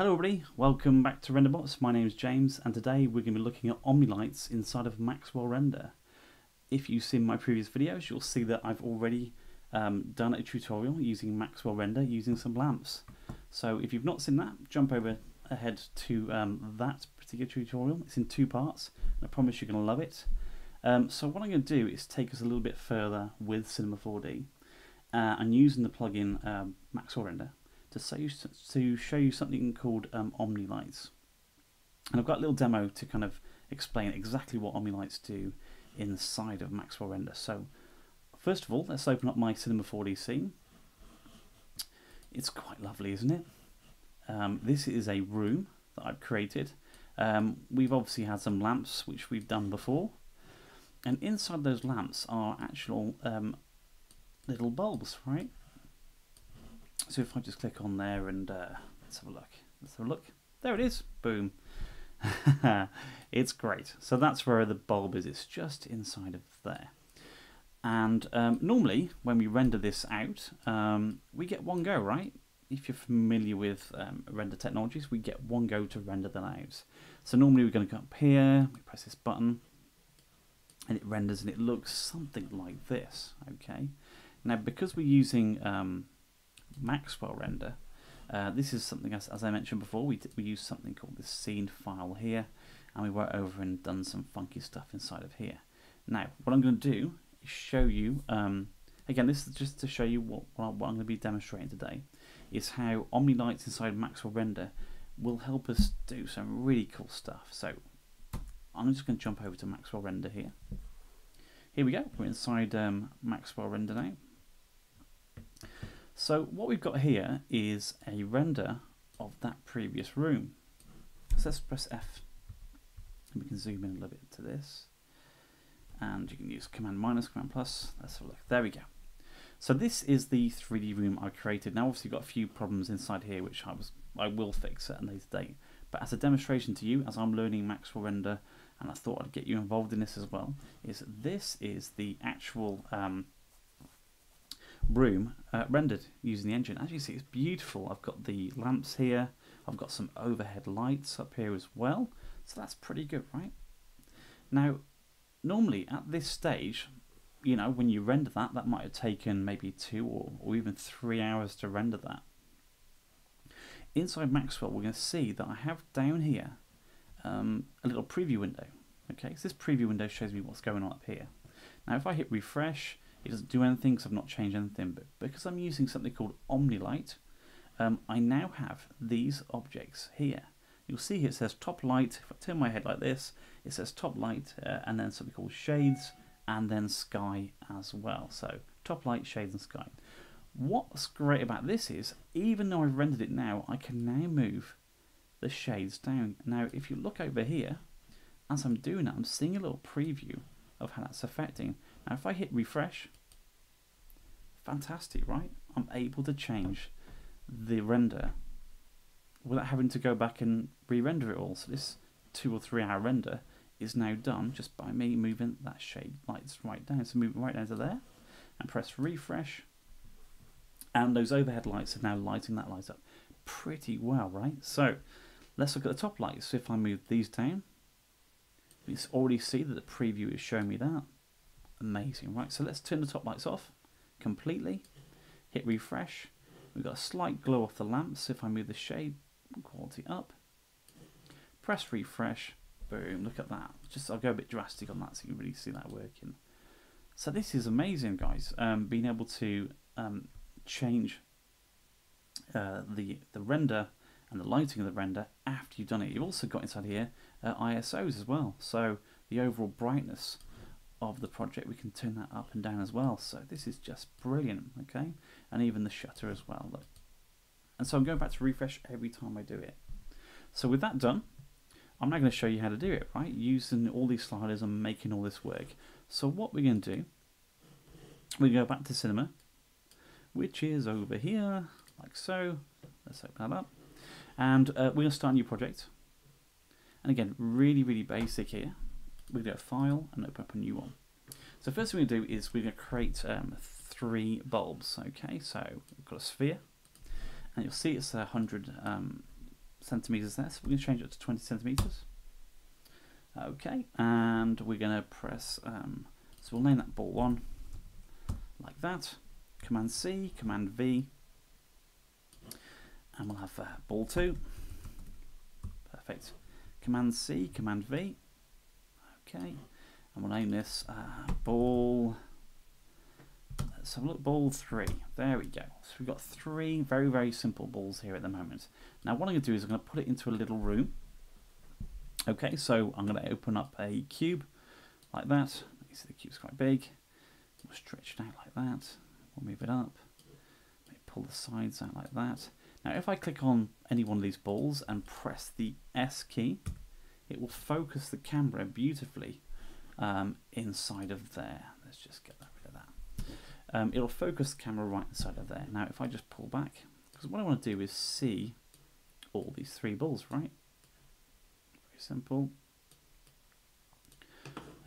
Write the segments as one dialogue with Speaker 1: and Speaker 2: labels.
Speaker 1: Hello everybody, welcome back to RenderBots. My name is James and today we're going to be looking at OmniLights inside of Maxwell Render. If you've seen my previous videos you'll see that I've already um, done a tutorial using Maxwell Render using some lamps. So if you've not seen that, jump over ahead to um, that particular tutorial. It's in two parts and I promise you're going to love it. Um, so what I'm going to do is take us a little bit further with Cinema 4D uh, and using the plugin um, Maxwell Render to, say, to show you something called um, OmniLights. And I've got a little demo to kind of explain exactly what OmniLights do inside of Maxwell Render. So first of all, let's open up my Cinema 4D scene. It's quite lovely, isn't it? Um, this is a room that I've created. Um, we've obviously had some lamps, which we've done before. And inside those lamps are actual um, little bulbs, right? So if I just click on there and uh, let's have a look. Let's have a look. There it is. Boom. it's great. So that's where the bulb is. It's just inside of there. And um, normally, when we render this out, um, we get one go, right? If you're familiar with um, render technologies, we get one go to render them out. So normally we're going to go up here, we press this button, and it renders and it looks something like this, okay? Now, because we're using um, Maxwell render. Uh, this is something, as, as I mentioned before, we, we use something called the scene file here, and we went over and done some funky stuff inside of here. Now, what I'm going to do is show you, um, again, this is just to show you what, what I'm going to be demonstrating today, is how OmniLights inside Maxwell Render will help us do some really cool stuff. So, I'm just going to jump over to Maxwell Render here. Here we go, we're inside um, Maxwell Render now. So what we've got here is a render of that previous room. So let's press F. And we can zoom in a little bit to this. And you can use Command minus, Command plus. Let's have a look. There we go. So this is the 3D room I created. Now obviously got a few problems inside here which I was I will fix at a later date. But as a demonstration to you, as I'm learning Maxwell Render, and I thought I'd get you involved in this as well, is this is the actual um, room uh, rendered using the engine. As you see, it's beautiful. I've got the lamps here. I've got some overhead lights up here as well. So that's pretty good, right? Now, normally at this stage, you know, when you render that, that might have taken maybe two or, or even three hours to render that. Inside Maxwell, we're going to see that I have down here um, a little preview window. Okay, so this preview window shows me what's going on up here. Now, if I hit refresh, it doesn't do anything because I've not changed anything, but because I'm using something called OmniLight, um, I now have these objects here. You'll see here it says top light. If I turn my head like this, it says top light uh, and then something called shades and then sky as well. So top light, shades and sky. What's great about this is, even though I've rendered it now, I can now move the shades down. Now, if you look over here, as I'm doing that, I'm seeing a little preview of how that's affecting. Now if I hit refresh, fantastic, right? I'm able to change the render without having to go back and re-render it all. So this two or three hour render is now done just by me moving that shade lights right down. So move right down to there and press refresh. And those overhead lights are now lighting that light up pretty well, right? So let's look at the top lights. So if I move these down, you already see that the preview is showing me that. Amazing, right? So let's turn the top lights off completely. Hit refresh. We've got a slight glow off the lamps. If I move the shade quality up, press refresh, boom, look at that. Just I'll go a bit drastic on that so you can really see that working. So this is amazing, guys. Um, being able to um, change uh, the the render and the lighting of the render after you've done it. You've also got inside here uh, ISOs as well. So the overall brightness of the project, we can turn that up and down as well. So this is just brilliant, okay? And even the shutter as well, look. And so I'm going back to refresh every time I do it. So with that done, I'm now going to show you how to do it, right? Using all these sliders and making all this work. So what we're going to do, we go back to cinema, which is over here, like so. Let's open that up. And uh, we're going to start a new project. And again, really, really basic here. We're going to go File and open up a new one. So first thing we're going to do is we're going to create um, three bulbs. Okay, so we've got a sphere. And you'll see it's a 100 um, centimeters there, so we're going to change it to 20 centimeters. Okay, and we're going to press, um, so we'll name that ball 1 like that. Command C, Command V, and we'll have uh, ball 2. Perfect. Command C, Command V. Okay, and we'll name this uh, ball. Let's have a look. Ball three. There we go. So we've got three very very simple balls here at the moment. Now what I'm going to do is I'm going to put it into a little room. Okay, so I'm going to open up a cube like that. You see the cube's quite big. We'll stretch it out like that. We'll move it up. Maybe pull the sides out like that. Now if I click on any one of these balls and press the S key, it will focus the camera beautifully um, inside of there. Let's just get rid of that. Um, it'll focus the camera right inside of there. Now if I just pull back, because what I want to do is see all these three balls, right? Very simple.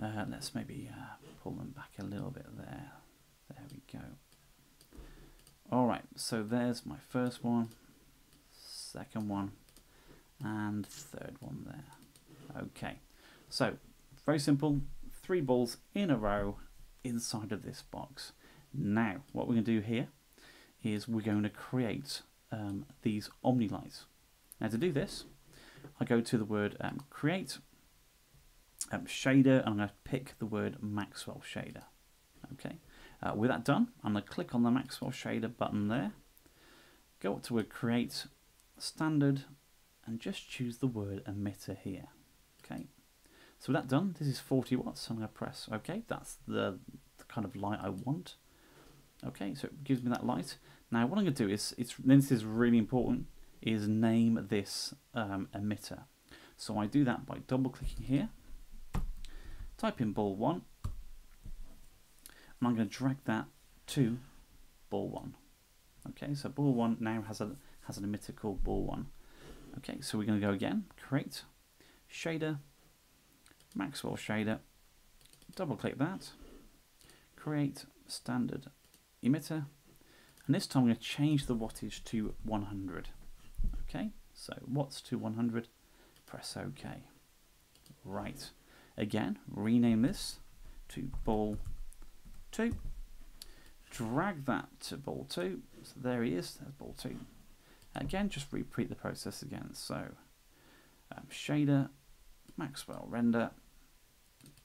Speaker 1: Uh, let's maybe uh, pull them back a little bit there. There we go. Alright, so there's my first one, second one, and third one there. Okay, so very simple, three balls in a row inside of this box. Now, what we're going to do here is we're going to create um, these Omni lights. Now to do this, I go to the word um, create, um, shader, and I'm going to pick the word Maxwell shader. Okay, uh, with that done, I'm going to click on the Maxwell shader button there, go up to word create, standard, and just choose the word emitter here. Okay, so with that done, this is 40 watts. I'm going to press OK. That's the, the kind of light I want. Okay, so it gives me that light. Now what I'm going to do is, it's, this is really important, is name this um, emitter. So I do that by double clicking here, type in ball 1, and I'm going to drag that to ball 1. Okay, so ball 1 now has, a, has an emitter called ball 1. Okay, so we're going to go again, create, shader, Maxwell shader, double click that, create standard emitter, and this time I'm going to change the wattage to 100. Okay, so watts to 100, press OK. Right, again, rename this to ball 2, drag that to ball 2, so there he is, there's ball 2. Again, just repeat the process again, so um, shader, Maxwell render,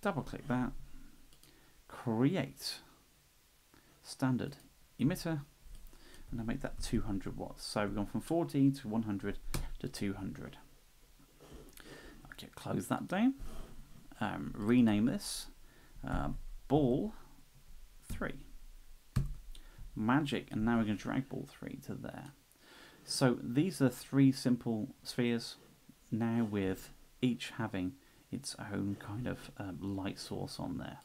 Speaker 1: double click that, create standard emitter, and I make that 200 watts. So we've gone from 40 to 100 to 200. Okay, close that down, um, rename this uh, ball 3. Magic, and now we're going to drag ball 3 to there. So these are three simple spheres, now with each having its own kind of um, light source on there.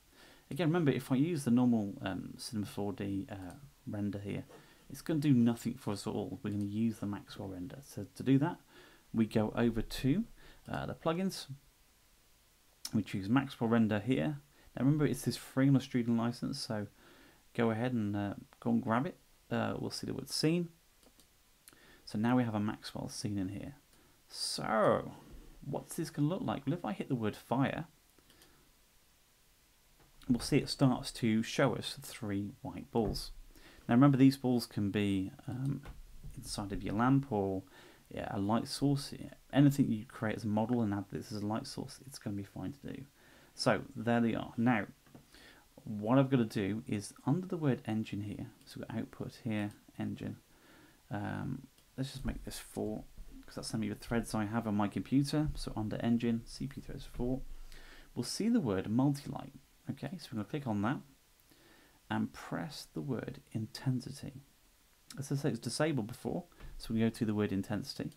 Speaker 1: Again, remember, if I use the normal um, Cinema 4D uh, render here, it's going to do nothing for us at all. We're going to use the Maxwell render. So to do that, we go over to uh, the plugins. We choose Maxwell render here. Now remember, it's this a student license, so go ahead and uh, go and grab it. Uh, we'll see the word scene. So now we have a Maxwell scene in here. So what's this going to look like? Well, if I hit the word fire, we'll see it starts to show us three white balls. Now remember these balls can be um, inside of your lamp or yeah, a light source. Anything you create as a model and add this as a light source, it's going to be fine to do. So there they are. Now, what I've got to do is under the word engine here, so output here, engine. Um, let's just make this 4 because that's how many threads I have on my computer. So under engine, CPU threads 4, we'll see the word multi-light. Okay, so we're going to click on that and press the word intensity. As I say, it's disabled before, so we go to the word intensity.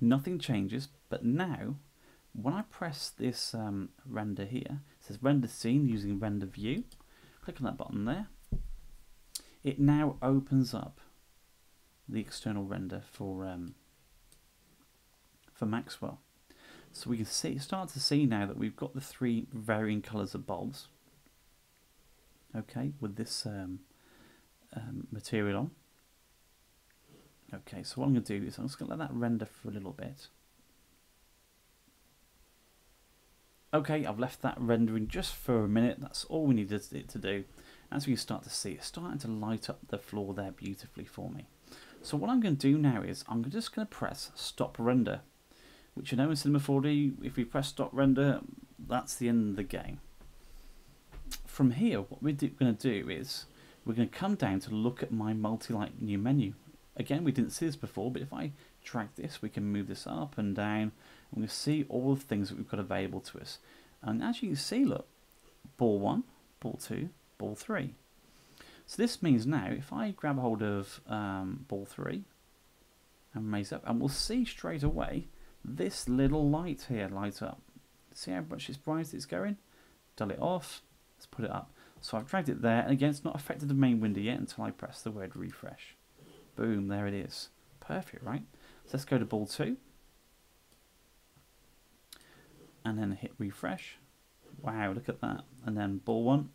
Speaker 1: Nothing changes, but now when I press this um, render here, it says render scene using render view. Click on that button there. It now opens up the external render for um, for Maxwell. So we can see start to see now that we've got the three varying colours of bulbs. Okay, with this um, um, material on. Okay, so what I'm going to do is I'm just going to let that render for a little bit. Okay, I've left that rendering just for a minute. That's all we needed it to do. As you start to see, it's starting to light up the floor there beautifully for me. So what I'm going to do now is I'm just going to press stop render, which you know in Cinema 4D, if we press stop render, that's the end of the game. From here, what we're going to do is we're going to come down to look at my multi-light new menu. Again, we didn't see this before, but if I drag this, we can move this up and down, and we see all the things that we've got available to us. And as you can see, look, ball 1, ball 2, ball 3. So this means now, if I grab hold of um, ball 3 and raise up, and we'll see straight away this little light here light up. See how much it's bright it's going? Dull it off, let's put it up. So I've dragged it there, and again, it's not affected the main window yet until I press the word refresh. Boom, there it is. Perfect, right? So let's go to ball 2. And then hit refresh. Wow, look at that. And then ball 1.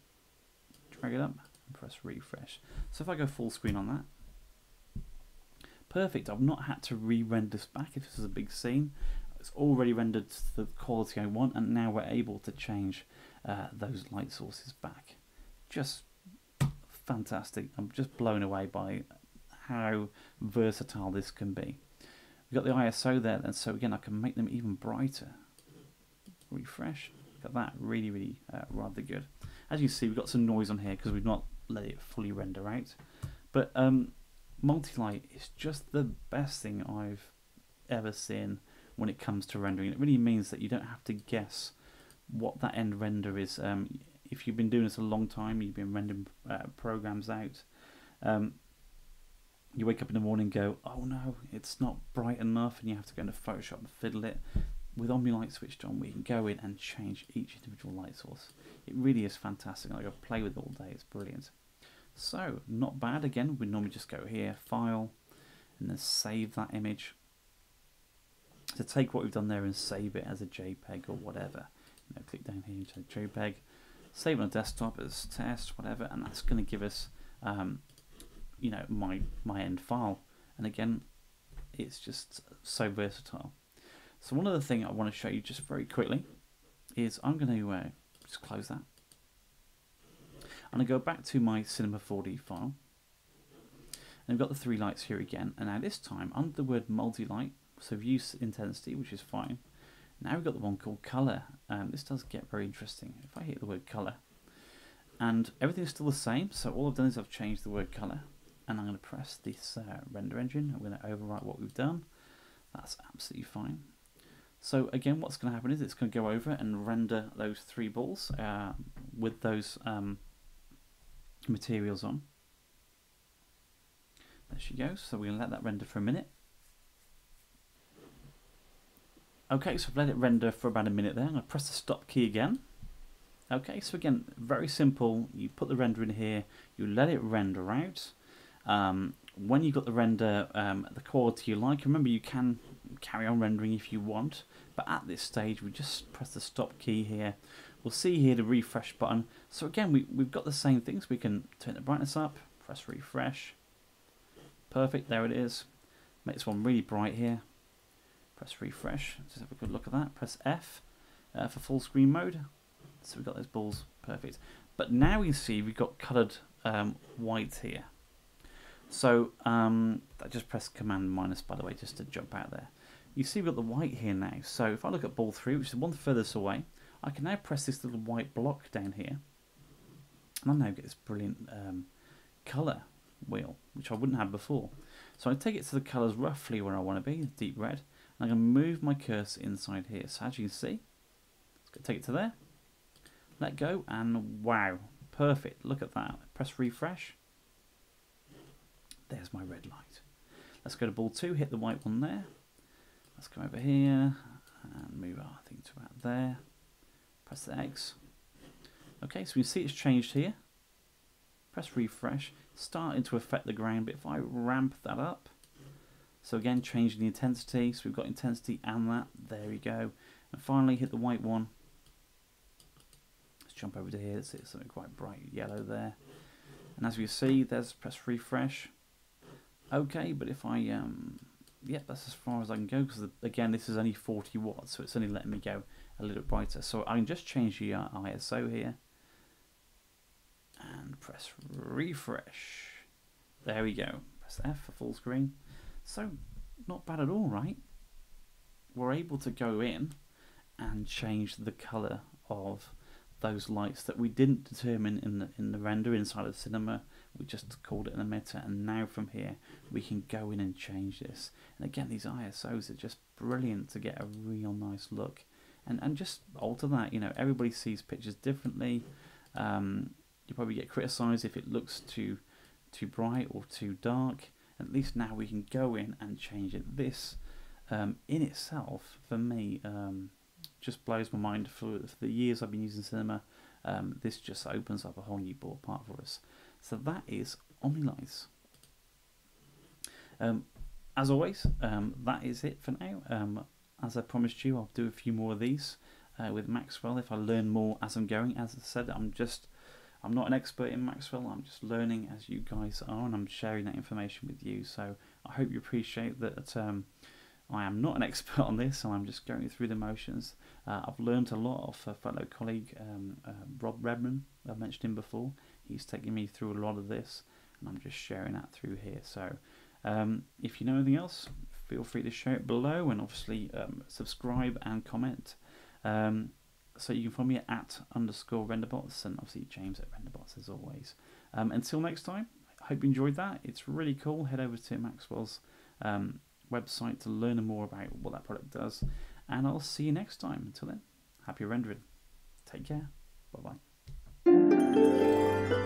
Speaker 1: Drag it up press refresh. So if I go full screen on that. Perfect, I've not had to re-render this back if this is a big scene. It's already rendered to the quality I want and now we're able to change uh, those light sources back. Just fantastic. I'm just blown away by how versatile this can be. We've got the ISO there, and so again, I can make them even brighter. Refresh. At that, really, really uh, rather good. As you see, we've got some noise on here because we've not let it fully render out. But um, multi-light is just the best thing I've ever seen when it comes to rendering. It really means that you don't have to guess what that end render is. Um, if you've been doing this a long time, you've been rendering uh, programs out, um, you wake up in the morning and go, oh no, it's not bright enough, and you have to go into Photoshop and fiddle it. With OmniLight switched on, we can go in and change each individual light source. It really is fantastic. I go play with it all day. It's brilliant. So, not bad. Again, we normally just go here, File, and then save that image. To take what we've done there and save it as a JPEG or whatever. You know, click down here into JPEG, save on a desktop as test, whatever, and that's going to give us um, you know my my end file and again it's just so versatile so one other thing I want to show you just very quickly is I'm going to uh, just close that. And I'm going to go back to my Cinema 4D file. And I've got the three lights here again. And now this time under the word multi-light so view intensity which is fine. Now we've got the one called color. Um, this does get very interesting. If I hit the word color and everything's still the same so all I've done is I've changed the word color. And I'm going to press this uh, render engine. I'm going to overwrite what we've done. That's absolutely fine. So again, what's going to happen is it's going to go over and render those three balls uh, with those um, materials on. There she goes. So we're going to let that render for a minute. Okay, so I've let it render for about a minute there. I'm going to press the stop key again. Okay, so again, very simple. You put the render in here, you let it render out. Um, when you've got the render, um, the quality you like, remember you can carry on rendering if you want, but at this stage we just press the stop key here. We'll see here the refresh button. So again, we, we've got the same things. We can turn the brightness up, press refresh. Perfect, there it is. Make this one really bright here. Press refresh, just have a good look at that. Press F uh, for full screen mode. So we've got those balls, perfect. But now we see we've got coloured um, white here. So um, I just press Command minus, by the way, just to jump out there. You see we've got the white here now. So if I look at ball 3, which is one furthest away, I can now press this little white block down here. And I now get this brilliant um, colour wheel, which I wouldn't have before. So I take it to the colours roughly where I want to be, deep red. And I'm going to move my cursor inside here. So as you can see, let's take it to there. Let go, and wow, perfect. Look at that. Press refresh there's my red light. Let's go to ball 2, hit the white one there. Let's come over here and move our thing to about there. Press the X. Okay, so we see it's changed here. Press refresh. Starting to affect the ground, but if I ramp that up, so again, changing the intensity. So we've got intensity and that. There we go. And finally, hit the white one. Let's jump over to here. Let's see something quite bright yellow there. And as we see, there's press refresh okay, but if I um, yeah, that's as far as I can go because again, this is only 40 watts, so it's only letting me go a little bit brighter. So I can just change the uh, ISO here and press refresh. There we go. Press F for full screen. So not bad at all, right? We're able to go in and change the color of those lights that we didn't determine in the in the render inside of the cinema. We just called it an emitter, and now from here we can go in and change this. And again, these ISOs are just brilliant to get a real nice look, and and just alter that. You know, everybody sees pictures differently. Um, you probably get criticised if it looks too too bright or too dark. At least now we can go in and change it. This um, in itself, for me. Um, just blows my mind. For, for the years I've been using cinema, um, this just opens up a whole new ballpark for us. So that is OmniLights. Um, as always, um, that is it for now. Um, as I promised you, I'll do a few more of these uh, with Maxwell if I learn more as I'm going. As I said, I'm just I'm not an expert in Maxwell. I'm just learning as you guys are, and I'm sharing that information with you. So I hope you appreciate that. I am not an expert on this, so I'm just going through the motions. Uh, I've learned a lot off a fellow colleague, um, uh, Rob Redman. I've mentioned him before. He's taking me through a lot of this, and I'm just sharing that through here. So, um, if you know anything else, feel free to share it below, and obviously um, subscribe and comment. Um, so you can find me at underscore renderbots, and obviously James at renderbots as always. Um, until next time, I hope you enjoyed that. It's really cool. Head over to Maxwell's um, website to learn more about what that product does. And I'll see you next time. Until then, happy rendering. Take care. Bye bye.